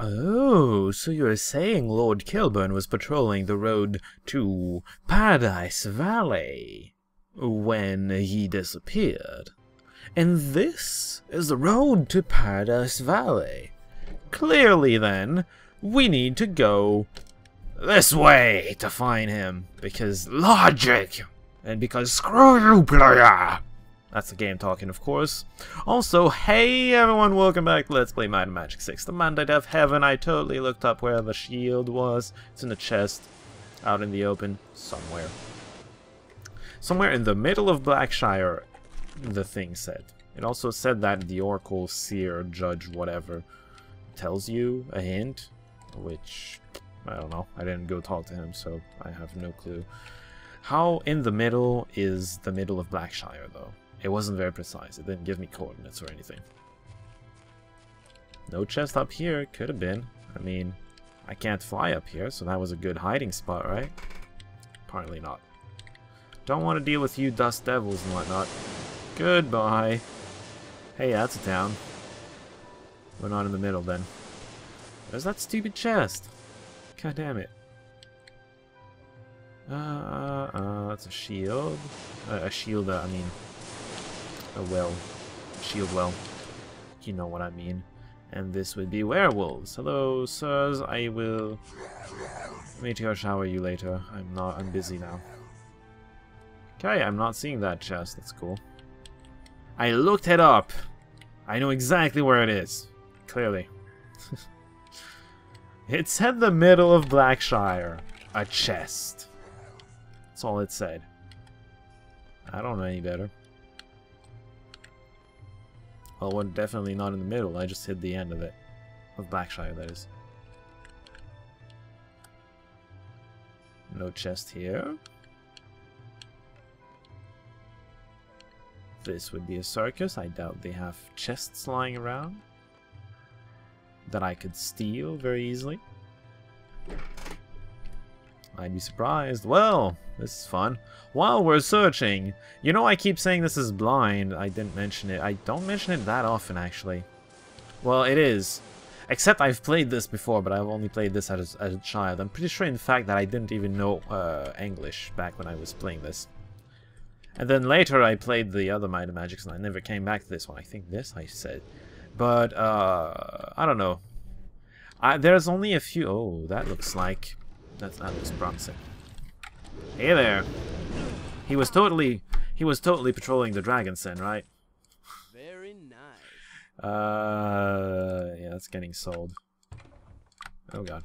Oh, so you're saying Lord Kilburn was patrolling the road to Paradise Valley when he disappeared. And this is the road to Paradise Valley. Clearly, then, we need to go this way to find him. Because logic! And because screw you, player! That's the game talking, of course. Also, hey everyone, welcome back to Let's Play Might and Magic 6. The Mandate of Heaven, I totally looked up where the shield was. It's in the chest, out in the open, somewhere. Somewhere in the middle of Blackshire, the thing said. It also said that the Oracle, Seer, Judge, whatever, tells you a hint, which, I don't know. I didn't go talk to him, so I have no clue. How in the middle is the middle of Blackshire, though? It wasn't very precise. It didn't give me coordinates or anything. No chest up here. Could have been. I mean, I can't fly up here, so that was a good hiding spot, right? Apparently not. Don't want to deal with you dust devils and whatnot. Goodbye. Hey, that's a town. We're not in the middle then. There's that stupid chest. God damn it. Uh, uh, uh that's a shield. Uh, a shield, uh, I mean, a well. Shield well. You know what I mean. And this would be werewolves. Hello, sirs. I will meteor shower you later. I'm not. I'm busy now. Okay, I'm not seeing that chest. That's cool. I looked it up. I know exactly where it is. Clearly. it said the middle of Blackshire. A chest. That's all it said. I don't know any better. Well, we're definitely not in the middle. I just hit the end of it. Of Blackshire, that is. No chest here. This would be a circus. I doubt they have chests lying around. That I could steal very easily. I'd be surprised. Well, this is fun. While we're searching, you know I keep saying this is blind. I didn't mention it. I don't mention it that often, actually. Well, it is. Except I've played this before, but I've only played this as, as a child. I'm pretty sure, in fact, that I didn't even know uh, English back when I was playing this. And then later I played the other Might and Magics, and I never came back to this one. I think this I said. But, uh, I don't know. I, there's only a few... Oh, that looks like that, that looks promising. Hey there. He was totally he was totally patrolling the Dragon's Den, right? Very nice. Uh yeah, that's getting sold. Oh god.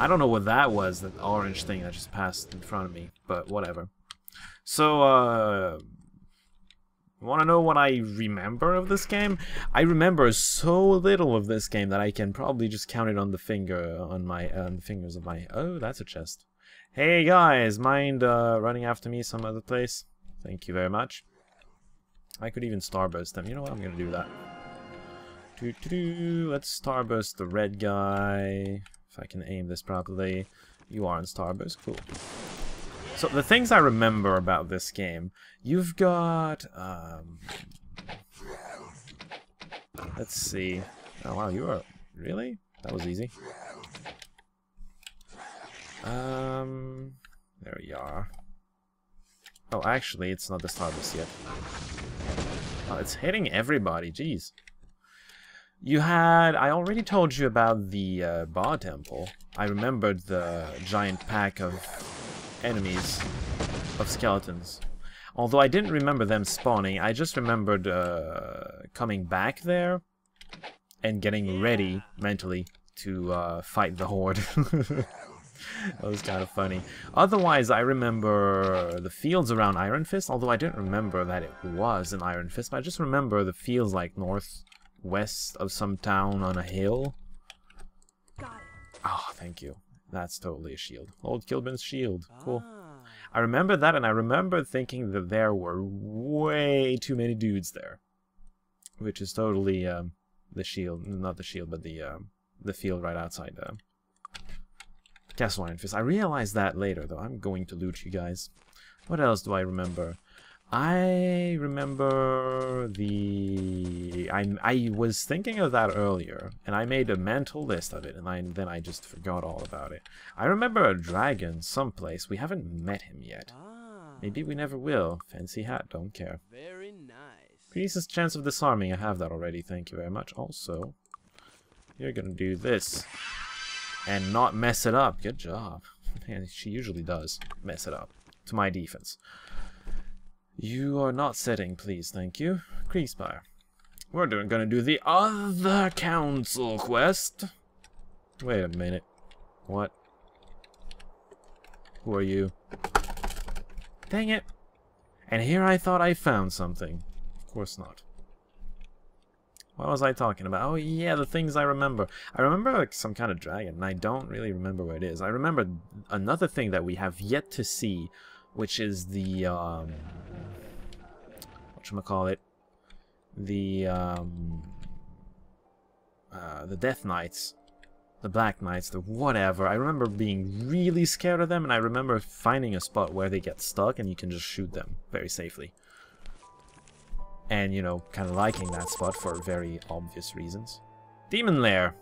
I don't know what that was, that orange thing that just passed in front of me, but whatever. So, uh, Want to know what I remember of this game? I remember so little of this game that I can probably just count it on the finger on my on the fingers of my. Oh, that's a chest. Hey guys, mind uh, running after me some other place? Thank you very much. I could even starburst them. You know what? I'm gonna do that. Doo -doo -doo. Let's starburst the red guy. If I can aim this properly. You are in starburst. Cool. So the things I remember about this game, you've got, um, let's see. Oh wow, you are really? That was easy. Um, there you are. Oh, actually, it's not the Starburst yet. Oh, it's hitting everybody. Jeez. You had... I already told you about the uh, Baa Temple. I remembered the giant pack of enemies of skeletons. Although I didn't remember them spawning, I just remembered uh, coming back there and getting ready mentally to uh, fight the horde. that was kind of funny. Otherwise, I remember the fields around Iron Fist, although I didn't remember that it was an Iron Fist, but I just remember the fields like northwest of some town on a hill. Oh, thank you. That's totally a shield. Old Kilburn's shield. Cool. Ah. I remember that, and I remember thinking that there were way too many dudes there. Which is totally um, the shield. Not the shield, but the um, the field right outside uh, Castle Iron Fist. I realized that later, though. I'm going to loot you guys. What else do I remember? I remember the... I, I was thinking of that earlier, and I made a mental list of it, and I, then I just forgot all about it. I remember a dragon someplace. We haven't met him yet. Ah, Maybe we never will. Fancy hat, don't care. very nice. Increases chance of disarming. I have that already, thank you very much. Also, you're gonna do this. And not mess it up. Good job. Man, she usually does mess it up. To my defense. You are not setting, please, thank you. Kriegspire. We're doing, gonna do the other council quest. Wait a minute. What? Who are you? Dang it. And here I thought I found something. Of course not. What was I talking about? Oh yeah, the things I remember. I remember like some kind of dragon, and I don't really remember what it is. I remember another thing that we have yet to see, which is the um call it the um uh, the Death Knights, the Black Knights, the whatever. I remember being really scared of them, and I remember finding a spot where they get stuck and you can just shoot them very safely. And you know kind of liking that spot for very obvious reasons. Demon lair.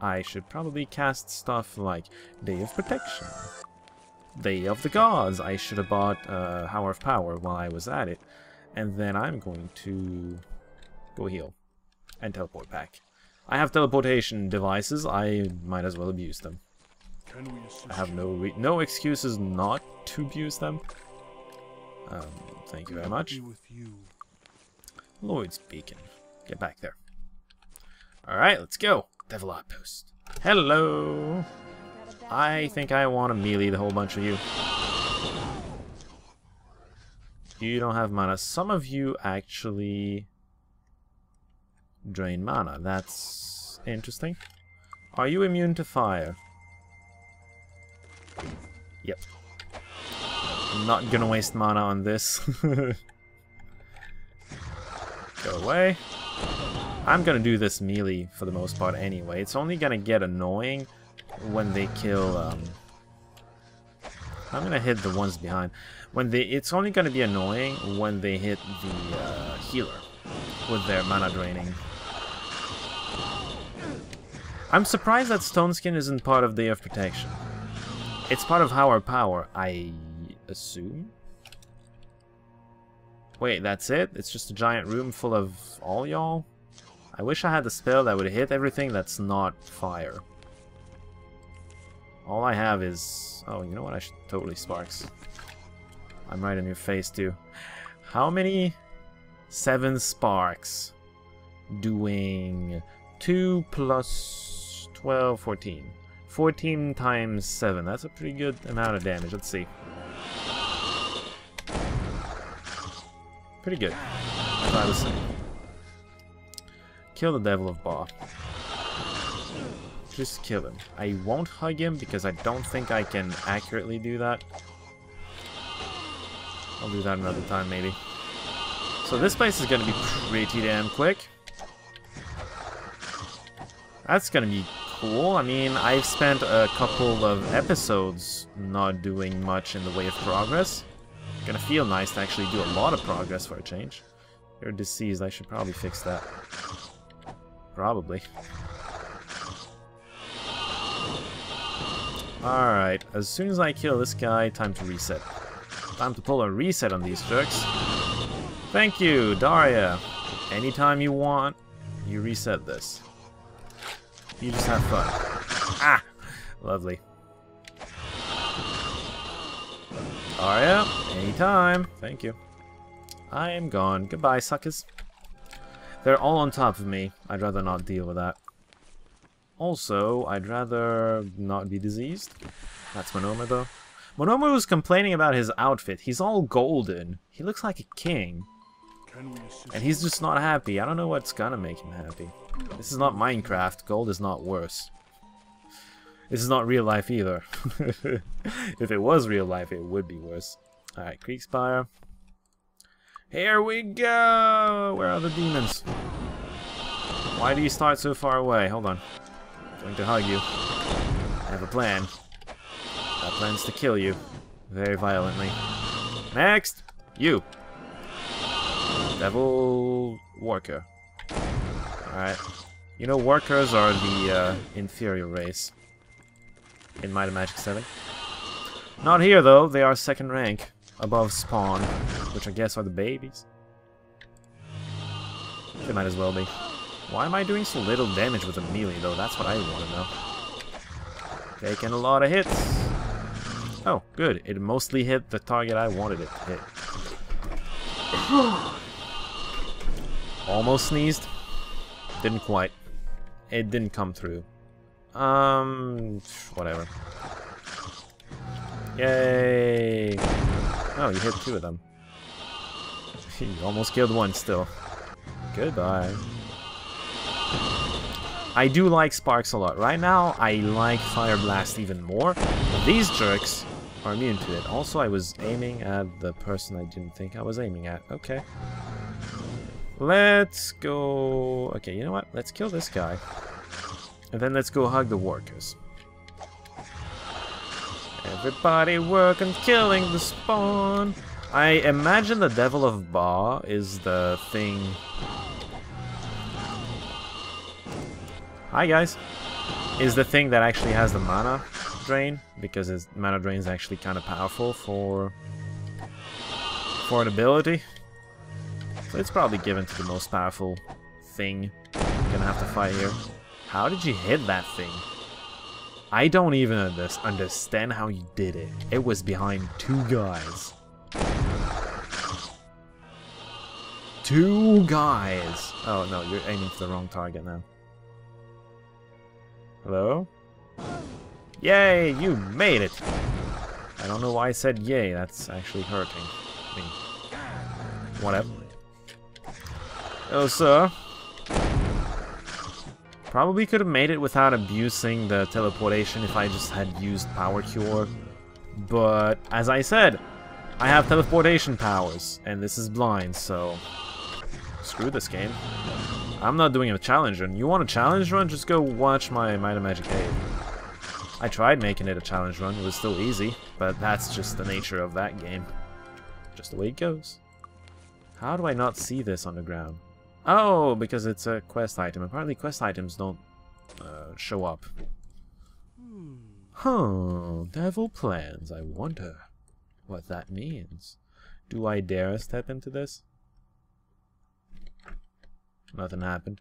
I should probably cast stuff like day of protection day of the gods. I should have bought uh, hour of power while i was at it and then i'm going to go heal and teleport back i have teleportation devices i might as well abuse them i have no no excuses not to abuse them um, thank you very much Lloyd's Beacon. Get back there. Alright, let's go. Devil Outpost. Hello! I think I want to melee the whole bunch of you. You don't have mana. Some of you actually drain mana. That's interesting. Are you immune to fire? Yep. I'm not gonna waste mana on this. Go away. I'm gonna do this melee for the most part anyway. It's only gonna get annoying when they kill, um... I'm gonna hit the ones behind. When they, It's only gonna be annoying when they hit the uh, healer with their mana draining. I'm surprised that Stone Skin isn't part of Day of Protection. It's part of Our Power, I assume? Wait, that's it? It's just a giant room full of all y'all? I wish I had the spell that would hit everything that's not fire. All I have is... Oh, you know what? I should totally Sparks. I'm right in your face, too. How many? Seven Sparks. Doing 2 plus 12, 14. 14 times 7. That's a pretty good amount of damage. Let's see. Pretty good. I was saying. Kill the Devil of Baa. Just kill him. I won't hug him because I don't think I can accurately do that. I'll do that another time, maybe. So this place is going to be pretty damn quick. That's going to be cool. I mean, I've spent a couple of episodes not doing much in the way of progress. Gonna feel nice to actually do a lot of progress for a change. You're deceased, I should probably fix that. Probably. Alright, as soon as I kill this guy, time to reset. Time to pull a reset on these jerks. Thank you, Daria. Anytime you want, you reset this. You just have fun. Ah! Lovely. Aria, anytime. Thank you. I am gone. Goodbye, suckers. They're all on top of me. I'd rather not deal with that. Also, I'd rather not be diseased. That's Monoma, though. Monoma was complaining about his outfit. He's all golden. He looks like a king. And he's just not happy. I don't know what's gonna make him happy. This is not Minecraft. Gold is not worse. This is not real life either. if it was real life, it would be worse. Alright, Kriegspire. Here we go! Where are the demons? Why do you start so far away? Hold on. Going to hug you. I have a plan. That plan's to kill you. Very violently. Next! You! Devil worker. Alright. You know, workers are the uh, inferior race in Might and Magic 7. Not here, though. They are second rank, above Spawn, which I guess are the babies. They might as well be. Why am I doing so little damage with a melee, though? That's what I want to know. Taking a lot of hits. Oh, good. It mostly hit the target I wanted it to hit. Almost sneezed. Didn't quite. It didn't come through. Um, whatever. Yay! Oh, you hit two of them. you almost killed one still. Goodbye. I do like Sparks a lot. Right now, I like Fire Blast even more. But these jerks are immune to it. Also, I was aiming at the person I didn't think I was aiming at. Okay. Let's go... Okay, you know what? Let's kill this guy. And then let's go hug the workers. Everybody work on killing the spawn. I imagine the Devil of Baa is the thing... Hi guys! Is the thing that actually has the mana drain, because his mana drain is actually kind of powerful for... for an ability. So it's probably given to the most powerful thing. I'm Gonna have to fight here. How did you hit that thing? I don't even understand how you did it. It was behind two guys. Two guys! Oh no, you're aiming for the wrong target now. Hello? Yay, you made it! I don't know why I said yay, that's actually hurting me. Whatever. Oh, sir. Probably could have made it without abusing the teleportation if I just had used Power Cure. But, as I said, I have teleportation powers, and this is blind, so... Screw this game. I'm not doing a challenge run. You want a challenge run? Just go watch my Might of Magic 8. I tried making it a challenge run. It was still easy, but that's just the nature of that game. Just the way it goes. How do I not see this on the ground? Oh, because it's a quest item. Apparently quest items don't uh, show up. Huh, devil plans. I wonder what that means. Do I dare step into this? Nothing happened.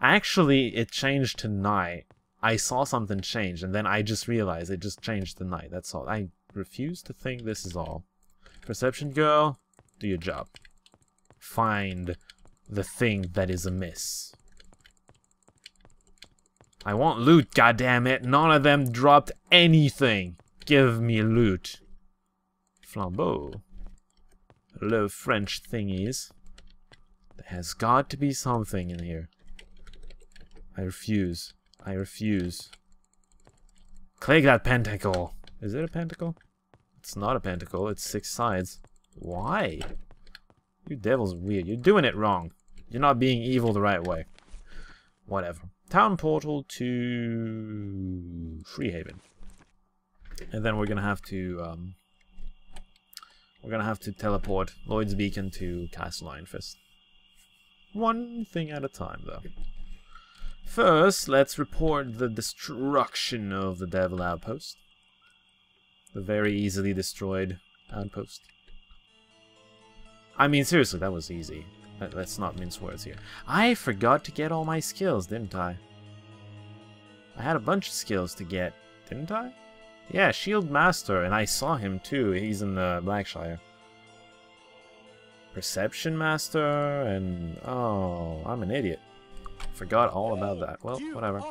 Actually, it changed to night. I saw something change, and then I just realized it just changed to night. That's all. I refuse to think this is all. Perception girl, do your job. Find the thing that is amiss. I want loot, goddammit. None of them dropped anything. Give me loot. Flambeau. Hello, French thingies. There has got to be something in here. I refuse. I refuse. Click that pentacle. Is it a pentacle? It's not a pentacle. It's six sides. Why? You devil's weird. You're doing it wrong. You're not being evil the right way. Whatever. Town portal to Freehaven. And then we're gonna have to um, we're gonna have to teleport Lloyd's Beacon to Castle Ironfist. One thing at a time though. First, let's report the destruction of the Devil Outpost. The very easily destroyed outpost. I mean, seriously, that was easy. Let's not mince words here. I forgot to get all my skills, didn't I? I had a bunch of skills to get, didn't I? Yeah, Shield Master, and I saw him too. He's in the Blackshire. Perception Master, and... Oh, I'm an idiot. Forgot all about that. Well, whatever.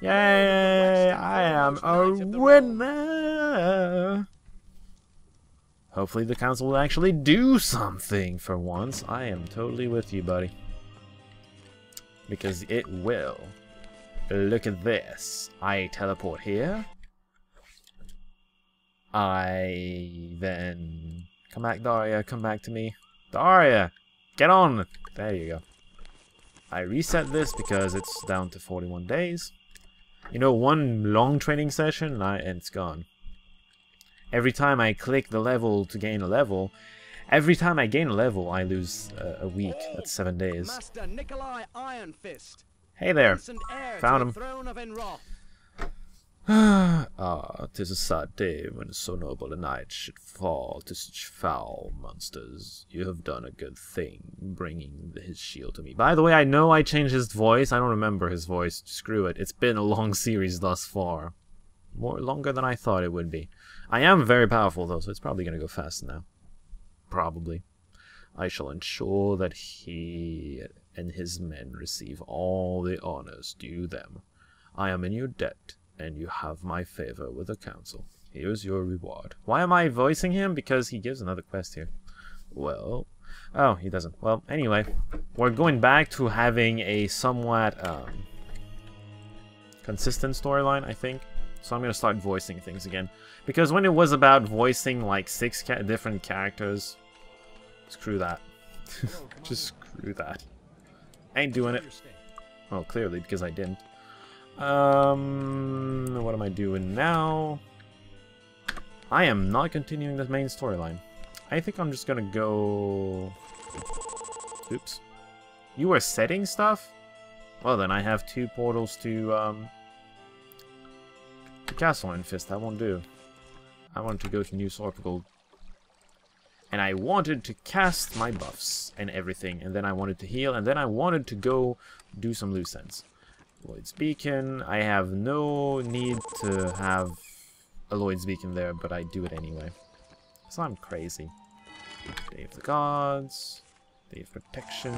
Yay! I am a winner! Hopefully the council will actually do something for once. I am totally with you, buddy. Because it will. Look at this. I teleport here. I then... Come back, Daria. Come back to me. Daria! Get on! There you go. I reset this because it's down to 41 days. You know, one long training session and, I, and it's gone every time I click the level to gain a level, Every time I gain a level, I lose uh, a week. That's seven days. Master Nicolai Iron Hey there. prince and heir Found him. the throne of Enroth. Ah, 'tis a sad day when so noble a knight should fall to such foul monsters. You have done a good thing, bringing his shield to me. By the way, I know I changed his voice. I don't remember his voice. Screw it. It's been a long series thus far. More longer than I thought it would be. I am very powerful, though, so it's probably going to go fast now. Probably. I shall ensure that he and his men receive all the honors due them. I am in your debt, and you have my favor with the council. Here's your reward. Why am I voicing him? Because he gives another quest here. Well, oh, he doesn't. Well, anyway, we're going back to having a somewhat um, consistent storyline, I think. So I'm going to start voicing things again. Because when it was about voicing like six ca different characters, screw that. Just screw that. I Ain't doing it. Well, clearly, because I didn't. Um, what am I doing now? I am not continuing the main storyline. I think I'm just gonna go... Oops. You were setting stuff? Well then, I have two portals to, um... To Castle Iron Fist. That won't do. I want to go to New Sorpigal. And I wanted to cast my buffs and everything, and then I wanted to heal, and then I wanted to go do some loose ends. Lloyd's Beacon. I have no need to have a Lloyd's Beacon there, but I do it anyway. So I'm crazy. Day of the Gods. Day of Protection.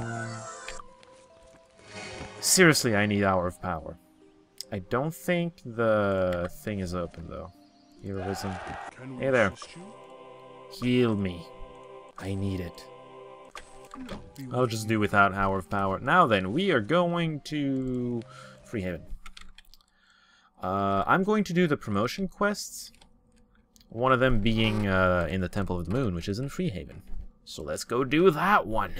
Seriously, I need Hour of Power. I don't think the thing is open, though. Heroism. Hey there. Heal me. I need it. I'll just do without Hour of Power. Now then, we are going to Freehaven. Uh, I'm going to do the promotion quests. One of them being uh, in the Temple of the Moon, which is in Freehaven. So let's go do that one.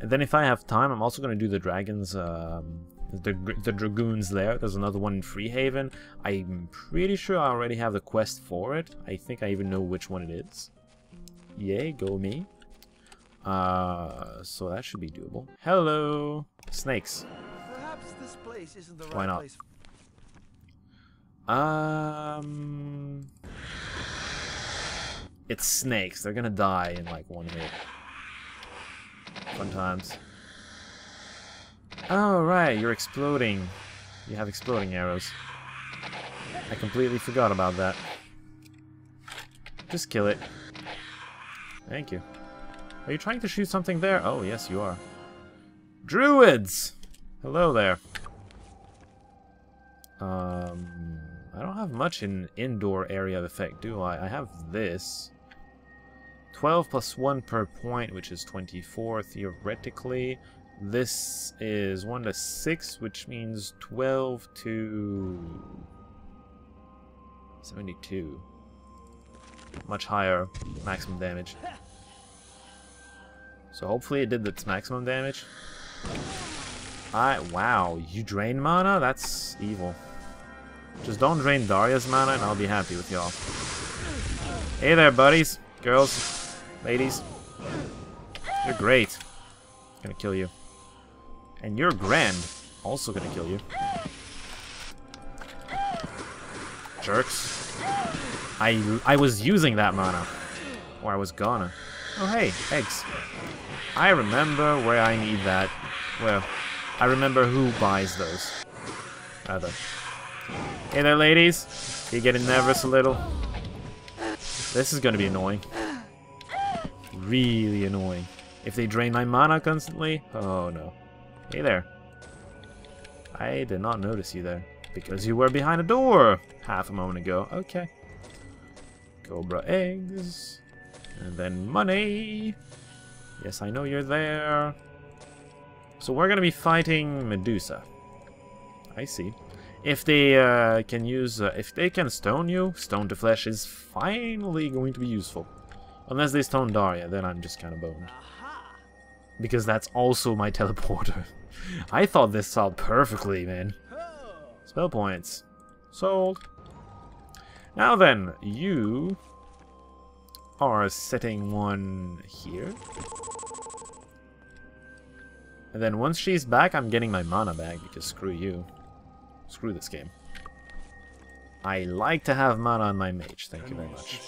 And then if I have time, I'm also going to do the dragons, um, the, the dragoons there. There's another one in Freehaven. I'm pretty sure I already have the quest for it. I think I even know which one it is. Yay, go me. Uh, so that should be doable. Hello, snakes. Place isn't the Why right not? place. Um, it's snakes. They're gonna die in like one hit. Fun times. Oh right, you're exploding. You have exploding arrows. I completely forgot about that. Just kill it. Thank you. Are you trying to shoot something there? Oh, yes, you are. Druids! Hello there. Have much in indoor area of effect, do I? I have this. 12 plus 1 per point, which is 24 theoretically. This is 1 to 6, which means 12 to 72. Much higher maximum damage. So hopefully it did its maximum damage. I wow, you drain mana? That's evil. Just don't drain Daria's mana and I'll be happy with y'all. Hey there, buddies, girls, ladies. You're great. Gonna kill you. And you're grand. Also gonna kill you. Jerks. I I was using that mana. Or I was gonna. Oh hey, eggs. I remember where I need that. Well, I remember who buys those. Rather. Hey there, ladies. You getting nervous a little? This is gonna be annoying. Really annoying. If they drain my mana constantly, oh no. Hey there. I did not notice you there. Because you were behind a door half a moment ago. Okay. Cobra eggs. And then money. Yes, I know you're there. So we're gonna be fighting Medusa. I see. If they uh, can use, uh, if they can stone you, stone to flesh is finally going to be useful. Unless they stone Daria, then I'm just kind of boned. Because that's also my teleporter. I thought this solved perfectly, man. Spell points. Sold. Now then, you are setting one here. And then once she's back, I'm getting my mana back, because screw you. Screw this game. I like to have mana on my mage, thank you very much.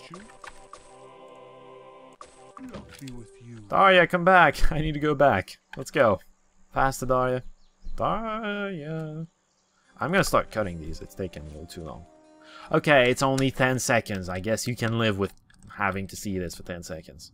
Daria, come back! I need to go back. Let's go. Faster, Daria. Daria. I'm gonna start cutting these, it's taking a little too long. Okay, it's only 10 seconds. I guess you can live with having to see this for 10 seconds.